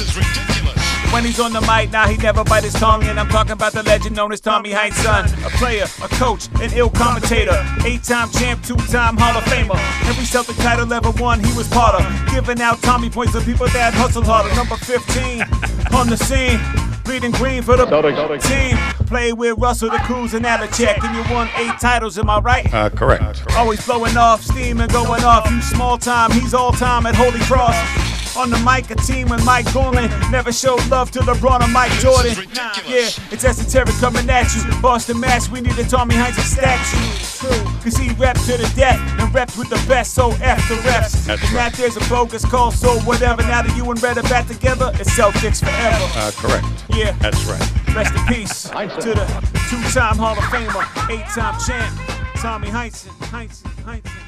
This is ridiculous. When he's on the mic, now he never bite his tongue. And I'm talking about the legend known as Tommy Heinsohn. A player, a coach, an ill commentator. Eight time champ, two time Hall of Famer. Every Celtic title ever won, he was part of. Giving out Tommy points to people that hustle harder. Number 15 on the scene. Bleeding green for the team. Played with Russell, the Cooz, and Havlicek. And you won eight titles, am I right? Uh, correct. Always blowing off, steam and going off. You small time, he's all time at Holy Cross. On the mic, a team with Mike Gorman. Never showed love to LeBron or Mike Jordan. Yeah, it's esoteric coming at you. Boston Mass, we need a Tommy Heinz statue. Cause he reps to the death and reps with the best, so F the reps. That's and right. there's a bogus call, so whatever. Now that you and Red are back together, it's Celtics forever. Uh, correct. Yeah. That's right. Rest in peace to the two-time Hall of Famer, eight-time champ, Tommy Heinsohn. Heinsohn, Heinsohn.